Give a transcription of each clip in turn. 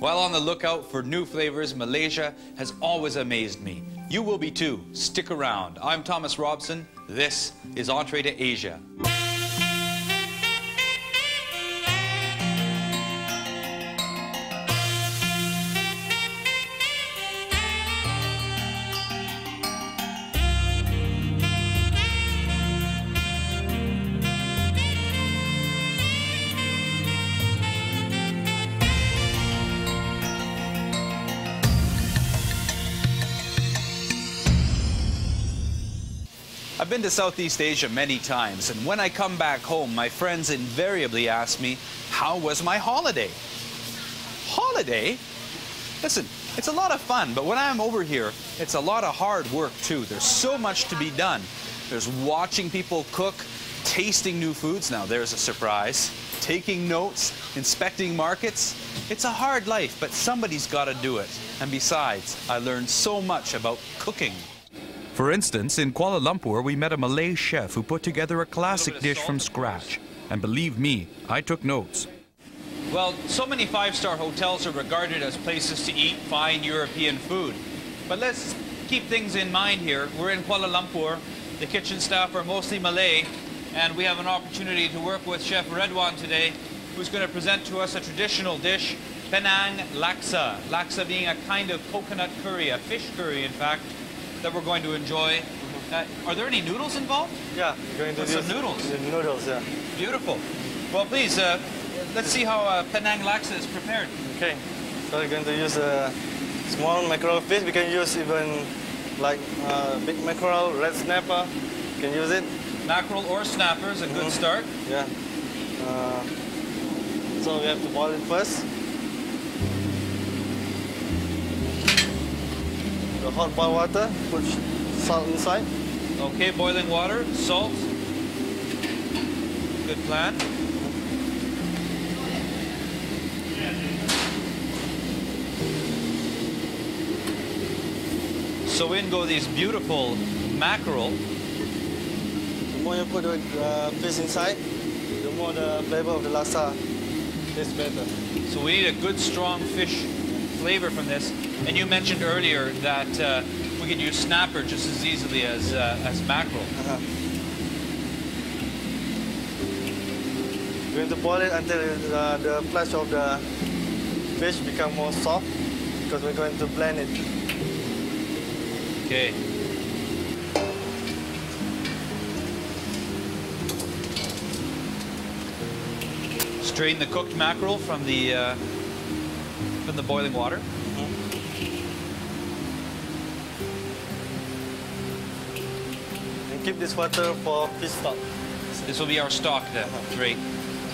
While on the lookout for new flavors, Malaysia has always amazed me. You will be too. Stick around. I'm Thomas Robson. This is Entree to Asia. Been to Southeast Asia many times, and when I come back home, my friends invariably ask me, How was my holiday? Holiday? Listen, it's a lot of fun, but when I'm over here, it's a lot of hard work too. There's so much to be done. There's watching people cook, tasting new foods. Now, there's a surprise. Taking notes, inspecting markets. It's a hard life, but somebody's got to do it. And besides, I learned so much about cooking. For instance, in Kuala Lumpur, we met a Malay chef who put together a classic dish from scratch. And believe me, I took notes. Well, so many five-star hotels are regarded as places to eat fine European food. But let's keep things in mind here. We're in Kuala Lumpur. The kitchen staff are mostly Malay. And we have an opportunity to work with Chef Reduan today, who's going to present to us a traditional dish, Penang Laksa. Laksa being a kind of coconut curry, a fish curry, in fact, that we're going to enjoy. Uh, are there any noodles involved? Yeah, going to some noodles? noodles, yeah. Beautiful. Well, please, uh, let's see how uh, Penang Laksa is prepared. Okay, so we're going to use a small mackerel fish. We can use even like uh, big mackerel, red snapper. You can use it. Mackerel or snapper is a good Mhm. start. Yeah. Uh, so we have to boil it first. The hot water, put salt inside. Okay, boiling water, salt. Good plan. So in go these beautiful mackerel. The more you put the uh, fish inside, the more the flavor of the laksa tastes better. So we need a good strong fish flavor from this. And you mentioned earlier that uh, we could use snapper just as easily as, uh, as mackerel. Uh-huh. We're going to boil it until uh, the flesh of the fish become more soft because we're going to blend it. Okay. Strain the cooked mackerel from the uh, from the boiling water. And keep this water for fish stock. This will be our stock then. Uh-huh. Great.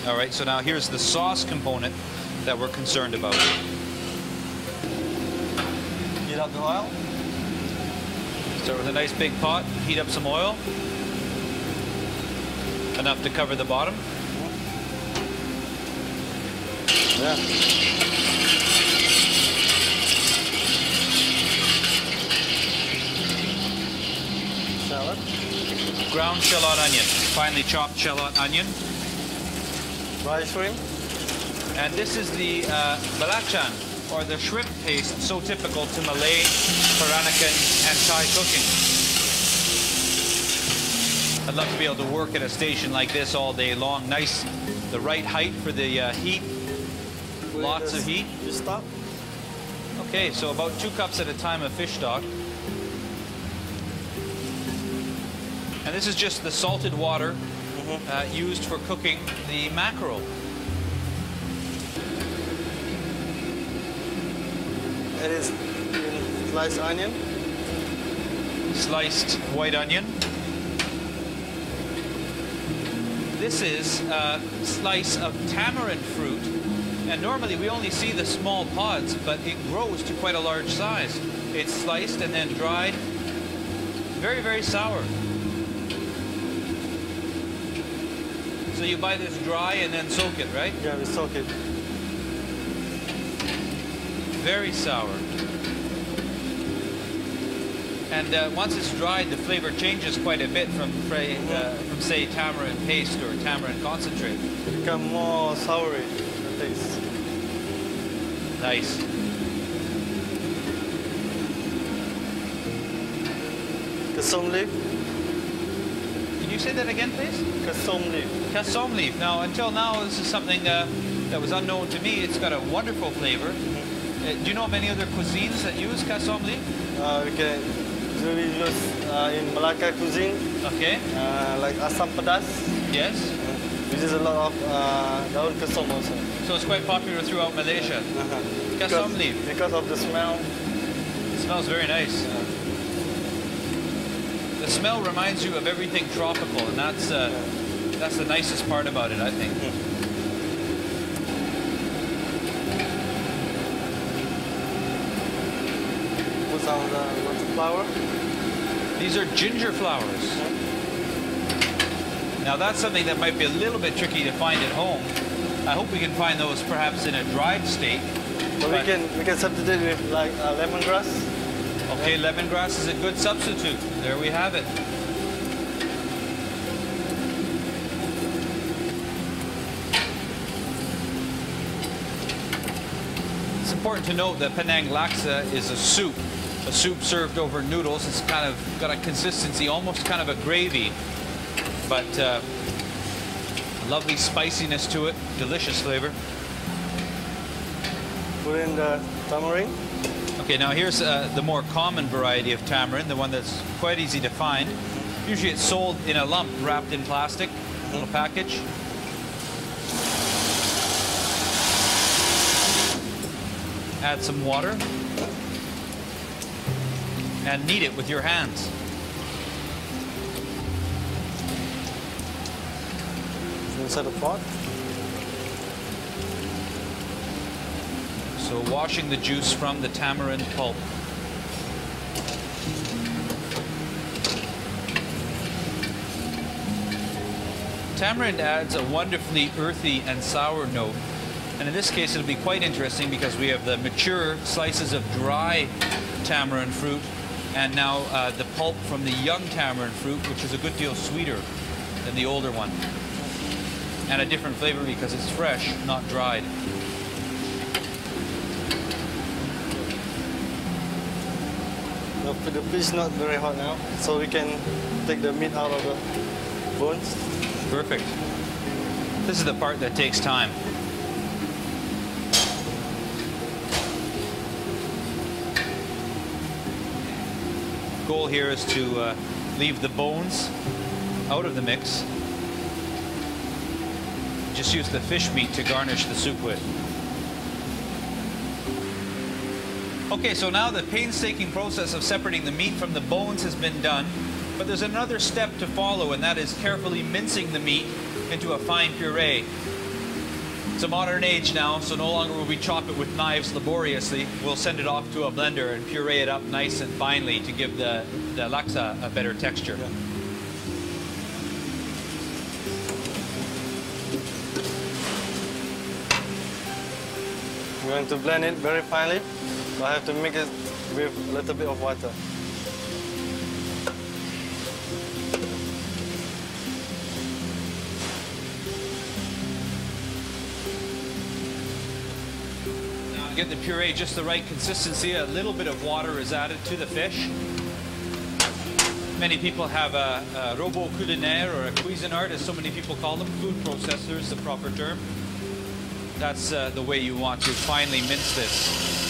All right. So now here's the sauce component that we're concerned about. Heat up the oil. Start with a nice big pot. Heat up some oil. Enough to cover the bottom. Yeah. Ground shallot onion. Finely chopped shallot onion. Rice shrimp. And this is the uh, balachan, or the shrimp paste, so typical to Malay, Peranakan, and Thai cooking. I'd love to be able to work at a station like this all day long. Nice, the right height for the uh, heat. Lots of heat. Fish stock. Okay, so about two cups at a time of fish stock. And this is just the salted water uh, used for cooking the mackerel. It is sliced onion. sliced white onion. This is a slice of tamarind fruit. And normally we only see the small pods, but it grows to quite a large size. It's sliced and then dried. Very, very sour. So you buy this dry and then soak it, right? Yeah, we soak it. Very sour. And uh, once it's dried, the flavor changes quite a bit from, uh, from say, tamarind paste or tamarind concentrate. It become more soury the taste. Nice. Kesum leaf. Can you say that again, please? Kesum leaf. Now, until now, this is something uh, that was unknown to me. It's got a wonderful flavor. Uh, do you know of any other cuisines that use kesum leaf? Uh, we can use uh, in Malacca cuisine, Okay. uh, like asam pedas. Yes. We is a lot of uh, daun kesum also. So it's quite popular throughout Malaysia. Uh-huh. Kesum Because- leaf. Because of the smell. It smells very nice. The smell reminds you of everything tropical, and that's uh, that's the nicest part about it, I think. Put some of the flower. These are ginger flowers. Now that's something that might be a little bit tricky to find at home. I hope we can find those perhaps in a dried state. So we But- can we can substitute with like uh, lemongrass. Okay, lemongrass is a good substitute. There we have it. It's important to note that Penang laksa is a soup, a soup served over noodles. It's kind of got a consistency, almost kind of a gravy, but uh, lovely spiciness to it, delicious flavor. Put in the tamarind. Okay, now here's uh, the more common variety of tamarind, the one that's quite easy to find. Usually it's sold in a lump wrapped in plastic, little package. Add some water and knead it with your hands. inside the pot. So washing the juice from the tamarind pulp. Tamarind adds a wonderfully earthy and sour note. And in this case, it'll be quite interesting because we have the mature slices of dry tamarind fruit and now uh, the pulp from the young tamarind fruit, which is a good deal sweeter than the older one. And a different flavor because it's fresh, not dried. The, fish not very hot now, so we can take the meat out of the bones. Perfect. This is the part that takes time. Goal here is to uh, leave the bones out of the mix. Just use the fish meat to garnish the soup with. Okay, so now the painstaking process of separating the meat from the bones has been done, but there's another step to follow, and that is carefully mincing the meat into a fine puree. It's a modern age now, so no longer will we chop it with knives laboriously. We'll send it off to a blender and puree it up nice and finely to give the, the laksa a better texture. We're going to blend it very finely, I have to mix it with a little bit of water. Now, get the puree just the right consistency, a little bit of water is added to the fish. Many people have a, a robo culinaire or a cuisinart, as so many people call them. Food processor is the proper term. That's uh, the way you want to finely mince this.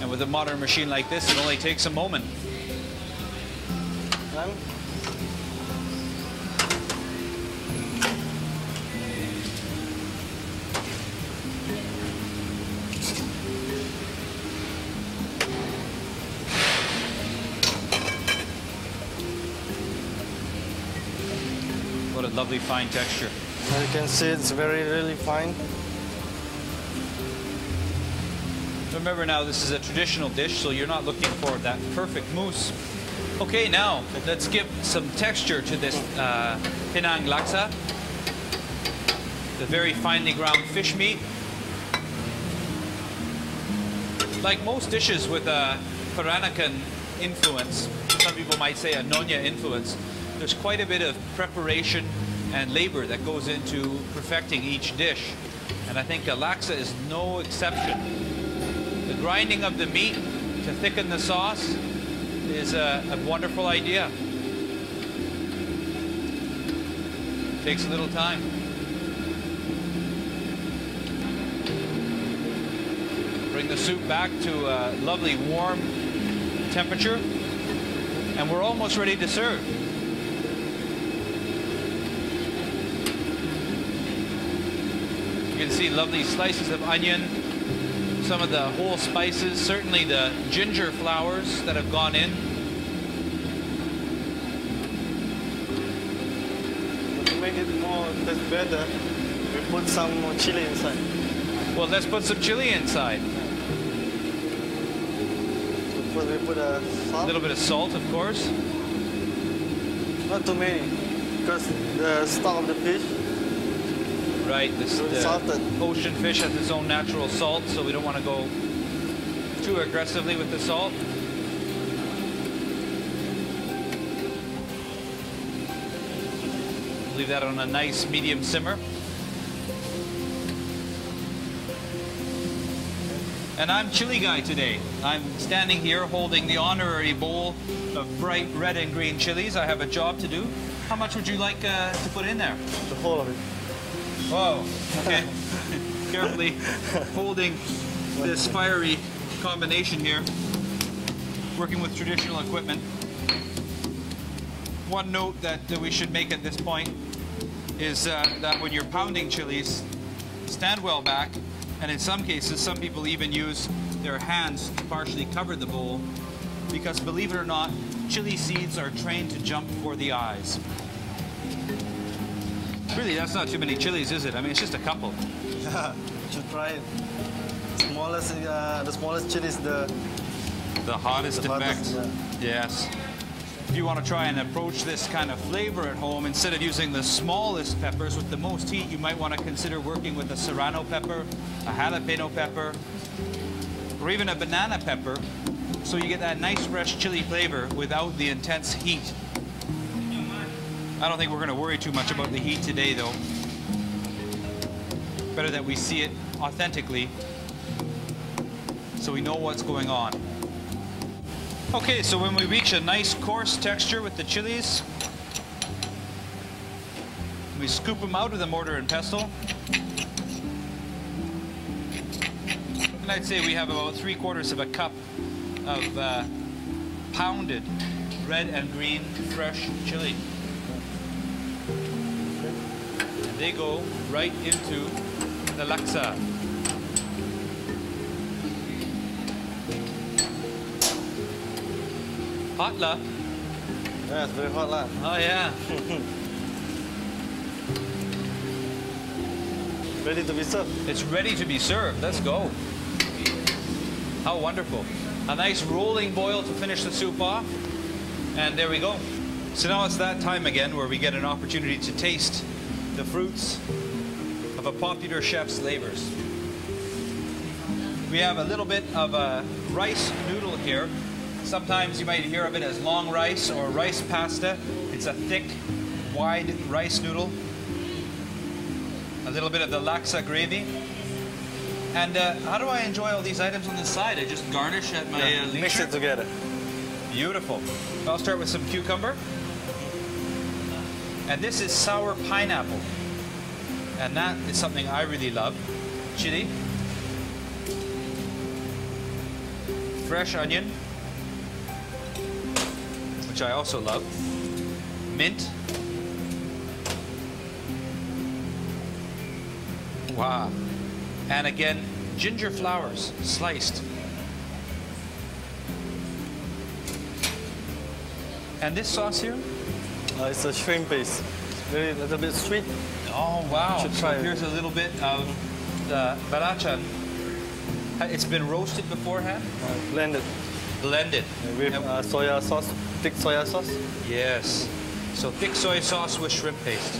And with a modern machine like this, it only takes a moment. Done? What a lovely fine texture. You can see, it's very, really fine. Remember now, this is a traditional dish, so you're not looking for that perfect mousse. Okay, now let's give some texture to this uh, Penang laksa. The very finely ground fish meat. Like most dishes with a Peranakan influence, some people might say a Nonya influence, there's quite a bit of preparation and labor that goes into perfecting each dish. And I think a laksa is no exception. Grinding of the meat to thicken the sauce is a, a wonderful idea. Takes a little time. Bring the soup back to a lovely warm temperature and we're almost ready to serve. You can see lovely slices of onion, some of the whole spices, certainly the ginger flowers that have gone in. To make it more taste better, we put some more chili inside. Well, let's put some chili inside. So we put a A salt. little bit of salt, of course. Not too many, because the stock of the fish. Right, this the salted. ocean fish has its own natural salt, so we don't want to go too aggressively with the salt. Leave that on a nice medium simmer. And I'm chili guy today. I'm standing here holding the honorary bowl of bright red and green chilies. I have a job to do. How much would you like uh, to put in there? The whole of it. Whoa. Okay. Carefully holding this fiery combination here. Working with traditional equipment. One note that we should make at this point is uh, that when you're pounding chilies, stand well back, and in some cases, some people even use their hands to partially cover the bowl, because believe it or not, chili seeds are trained to jump for the eyes. Really, that's not too many chilies, is it? I mean, it's just a couple. Yeah, should try it. Smallest, uh, the smallest chili is the The hottest The effect. hottest, Yes. If you want to try and approach this kind of flavor at home, instead of using the smallest peppers with the most heat, you might want to consider working with a serrano pepper, a jalapeno pepper, or even a banana pepper, so you get that nice fresh chili flavor without the intense heat. I don't think we're going to worry too much about the heat today, though. Better that we see it authentically so we know what's going on. Okay, so when we reach a nice coarse texture with the chilies, we scoop them out of the mortar and pestle. And I'd say we have about three quarters of a cup of uh, pounded red and green fresh chili. And they go right into the laksa. Hot la. yeah, it's very hot lah. Oh yeah. Ready to be served. It's ready to be served. Let's go. How wonderful. A nice rolling boil to finish the soup off. And there we go. So now it's that time again where we get an opportunity to taste the fruits of a popular chef's labors. We have a little bit of a rice noodle here. Sometimes you might hear of it as long rice or rice pasta. It's a thick, wide rice noodle. A little bit of the laksa gravy. And uh, how do I enjoy all these items on the side? I just garnish at my Yeah, uh, leisure? mix it together. Beautiful. I'll start with some cucumber. And this is sour pineapple. And that is something I really love. Chili. Fresh onion, which I also love. Mint. Wow. And again, ginger flowers sliced. And this sauce here? Uh, it's a shrimp paste. Very little bit sweet. Oh wow! Should try here's a little bit of the balachan. It's been roasted beforehand, Uh, blended blended. with And- uh, soya sauce, thick soya sauce. yes. So thick soy sauce with shrimp paste.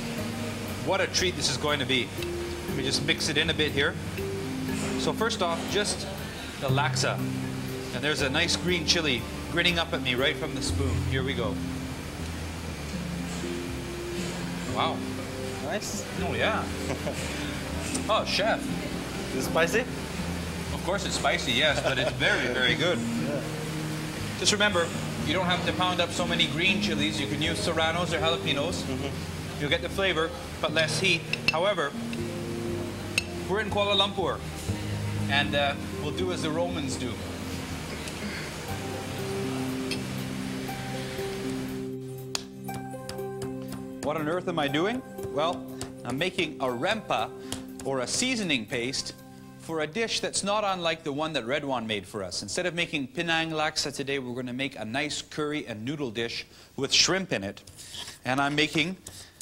What a treat this is going to be. Let me just mix it in a bit here. So first off, just the laksa. And there's a nice green chili grinning up at me right from the spoon. Here we go. Wow. Nice. Oh, yeah. oh, chef. Is it spicy? Of course it's spicy, yes, but it's very, very good. Just remember, you don't have to pound up so many green chilies. You can use serranos or jalapenos. You'll get the flavor, but less heat. However, we're in Kuala Lumpur, and uh, we'll do as the Romans do. What on earth am I doing? Well, I'm making a rempa, or a seasoning paste, for a dish that's not unlike the one that Reduan made for us. Instead of making Penang laksa today, we're going to make a nice curry and noodle dish with shrimp in it. And I'm making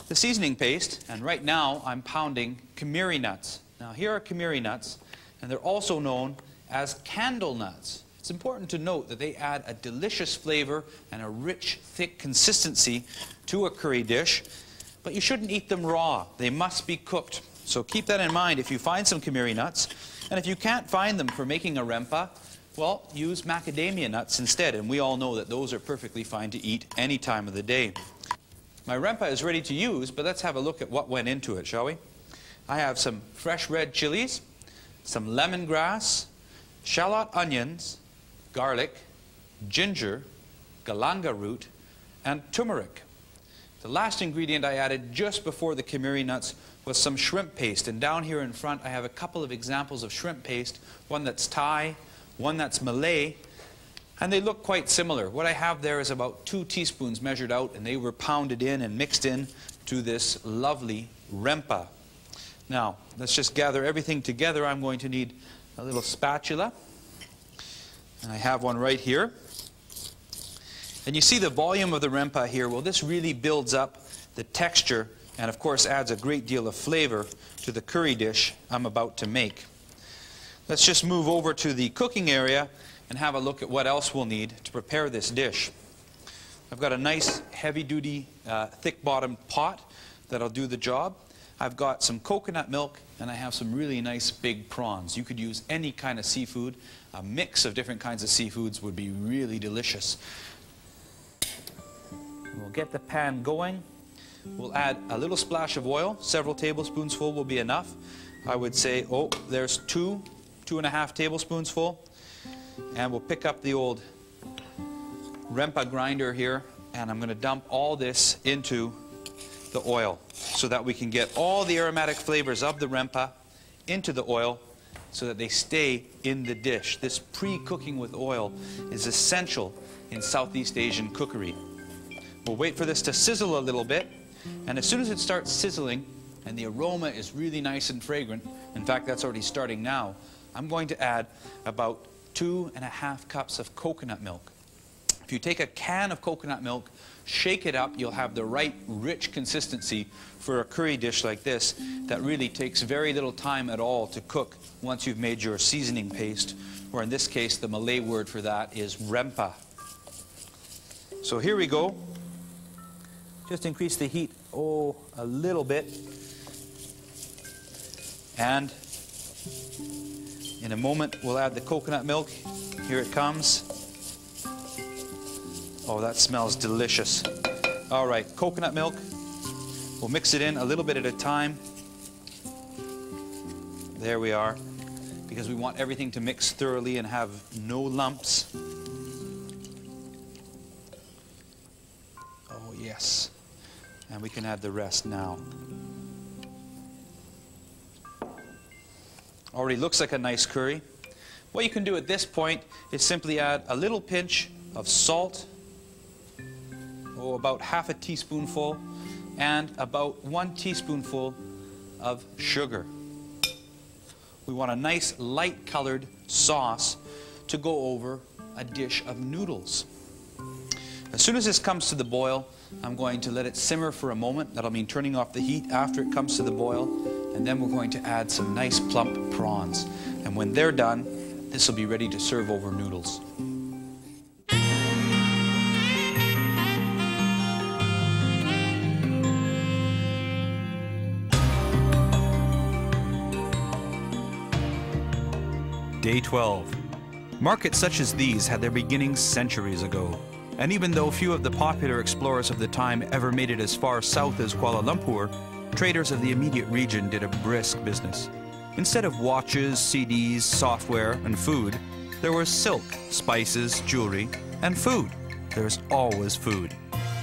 the seasoning paste, and right now I'm pounding kemiri nuts. Now here are kemiri nuts, and they're also known as candle nuts. It's important to note that they add a delicious flavor and a rich, thick consistency to a curry dish, but you shouldn't eat them raw. They must be cooked. So keep that in mind if you find some Kemiri nuts. And if you can't find them for making a rempa, well, use macadamia nuts instead. And we all know that those are perfectly fine to eat any time of the day. My rempa is ready to use, but let's have a look at what went into it, shall we? I have some fresh red chilies, some lemongrass, shallot onions, garlic, ginger, galanga root, and turmeric. The last ingredient I added just before the Kemiri nuts was some shrimp paste. And down here in front, I have a couple of examples of shrimp paste, one that's Thai, one that's Malay, and they look quite similar. What I have there is about two teaspoons measured out, and they were pounded in and mixed in to this lovely rempa. Now, let's just gather everything together. I'm going to need a little spatula. And I have one right here. And you see the volume of the rempa here. Well, this really builds up the texture and, of course, adds a great deal of flavor to the curry dish I'm about to make. Let's just move over to the cooking area and have a look at what else we'll need to prepare this dish. I've got a nice heavy-duty, uh, thick-bottomed pot that'll do the job. I've got some coconut milk and I have some really nice big prawns. You could use any kind of seafood. A mix of different kinds of seafoods would be really delicious. We'll get the pan going. We'll add a little splash of oil. Several tablespoons full will be enough. I would say, oh, there's two, two and a half tablespoons full. And we'll pick up the old Rempa grinder here, and I'm going to dump all this into the oil so that we can get all the aromatic flavors of the Rempa into the oil so that they stay in the dish. This pre-cooking with oil is essential in Southeast Asian cookery. We'll wait for this to sizzle a little bit, and as soon as it starts sizzling and the aroma is really nice and fragrant, in fact, that's already starting now, I'm going to add about two and a half cups of coconut milk. If you take a can of coconut milk, shake it up, you'll have the right rich consistency for a curry dish like this that really takes very little time at all to cook once you've made your seasoning paste, or in this case, the Malay word for that is rempa. So here we go. Just increase the heat, oh, a little bit. And in a moment, we'll add the coconut milk. Here it comes. Oh, that smells delicious. All right, coconut milk. We'll mix it in a little bit at a time. There we are. Because we want everything to mix thoroughly and have no lumps. Oh, yes. And we can add the rest now. Already looks like a nice curry. What you can do at this point is simply add a little pinch of salt, oh, about half a teaspoonful, and about one teaspoonful of sugar. We want a nice light colored sauce to go over a dish of noodles. As soon as this comes to the boil, I'm going to let it simmer for a moment. That'll mean turning off the heat after it comes to the boil. And then we're going to add some nice plump prawns. And when they're done, this will be ready to serve over noodles. Day 12. Markets such as these had their beginnings centuries ago. And even though few of the popular explorers of the time ever made it as far south as Kuala Lumpur, traders of the immediate region did a brisk business. Instead of watches, CDs, software, and food, there was silk, spices, jewelry, and food. There's always food.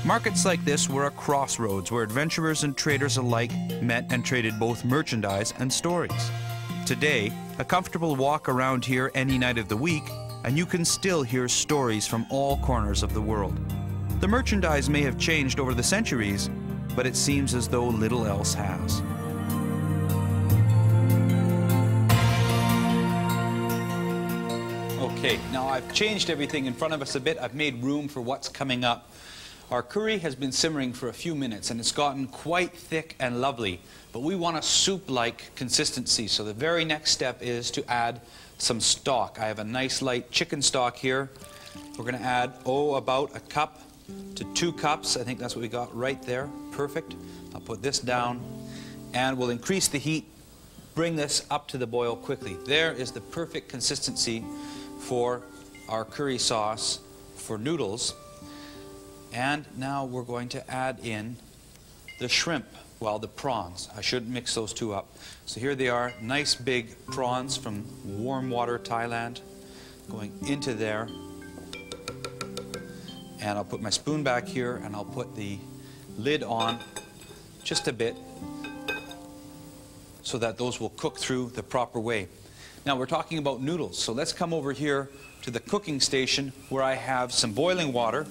Markets like this were a crossroads where adventurers and traders alike met and traded both merchandise and stories. Today, a comfortable walk around here any night of the week, and you can still hear stories from all corners of the world. The merchandise may have changed over the centuries, but it seems as though little else has. Okay, now I've changed everything in front of us a bit. I've made room for what's coming up. Our curry has been simmering for a few minutes and it's gotten quite thick and lovely, but we want a soup-like consistency. So the very next step is to add some stock. I have a nice light chicken stock here. We're going to add, oh, about a cup to two cups. I think that's what we got right there. Perfect. I'll put this down and we'll increase the heat, bring this up to the boil quickly. There is the perfect consistency for our curry sauce for noodles. And now we're going to add in the shrimp, well, the prawns. I shouldn't mix those two up. So here they are, nice big prawns from warm water Thailand going into there. And I'll put my spoon back here and I'll put the lid on just a bit so that those will cook through the proper way. Now we're talking about noodles, so let's come over here to the cooking station where I have some boiling water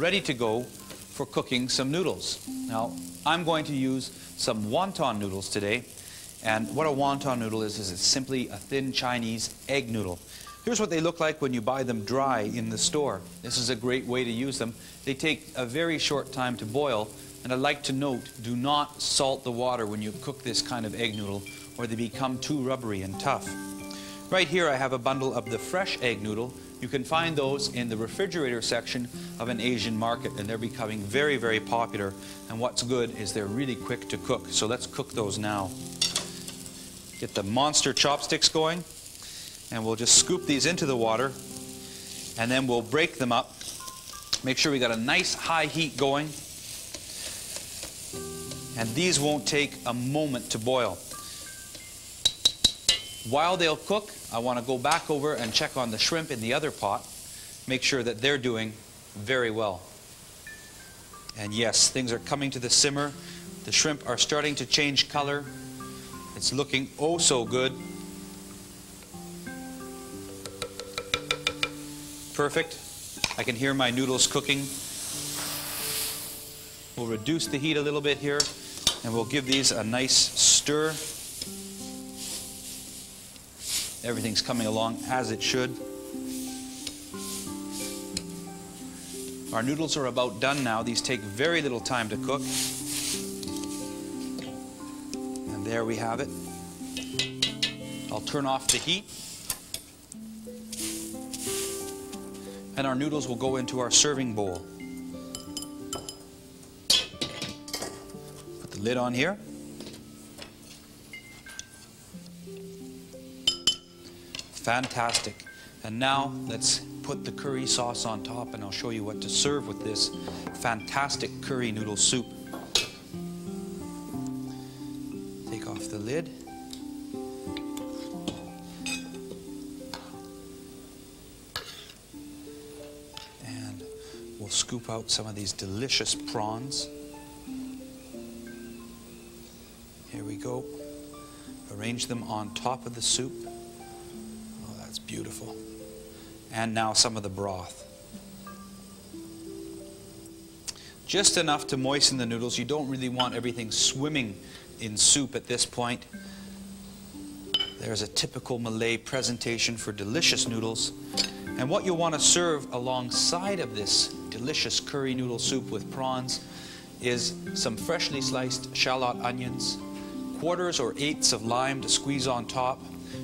ready to go for cooking some noodles. Now I'm going to use some wonton noodles today, and what a wonton noodle is, is it's simply a thin Chinese egg noodle. Here's what they look like when you buy them dry in the store. This is a great way to use them. They take a very short time to boil, and I'd like to note, do not salt the water when you cook this kind of egg noodle, or they become too rubbery and tough. Right here I have a bundle of the fresh egg noodle. You can find those in the refrigerator section of an Asian market, and they're becoming very, very popular. And what's good is they're really quick to cook. So let's cook those now. Get the monster chopsticks going and we'll just scoop these into the water and then we'll break them up. Make sure we got a nice high heat going. And these won't take a moment to boil. While they'll cook, I want to go back over and check on the shrimp in the other pot, make sure that they're doing very well. And yes, things are coming to the simmer. The shrimp are starting to change color. It's looking oh so good. perfect. I can hear my noodles cooking. We'll reduce the heat a little bit here and we'll give these a nice stir. Everything's coming along as it should. Our noodles are about done now. These take very little time to cook. And there we have it. I'll turn off the heat. and our noodles will go into our serving bowl. Put the lid on here. Fantastic. And now let's put the curry sauce on top and I'll show you what to serve with this fantastic curry noodle soup. Take off the lid. And we'll scoop out some of these delicious prawns. Here we go. Arrange them on top of the soup. Beautiful. And now some of the broth. Just enough to moisten the noodles. You don't really want everything swimming in soup at this point. There's a typical Malay presentation for delicious noodles. And what you'll want to serve alongside of this delicious curry noodle soup with prawns is some freshly sliced shallot onions, quarters or eighths of lime to squeeze on top,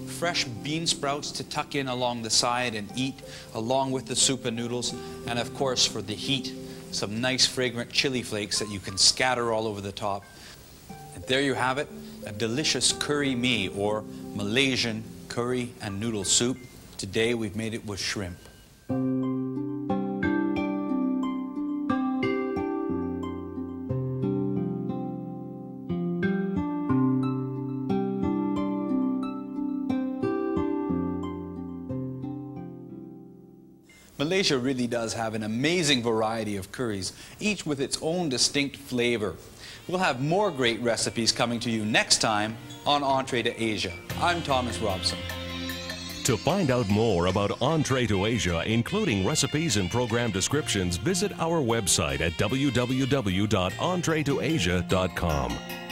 fresh bean sprouts to tuck in along the side and eat along with the soup and noodles, and of course for the heat, some nice fragrant chili flakes that you can scatter all over the top. And there you have it, a delicious curry mee or Malaysian curry and noodle soup. Today we've made it with shrimp. Malaysia really does have an amazing variety of curries, each with its own distinct flavor. We'll have more great recipes coming to you next time on Entree to Asia. I'm Thomas Robson. To find out more about Entree to Asia, including recipes and program descriptions, visit our website at www.entreetoasia.com.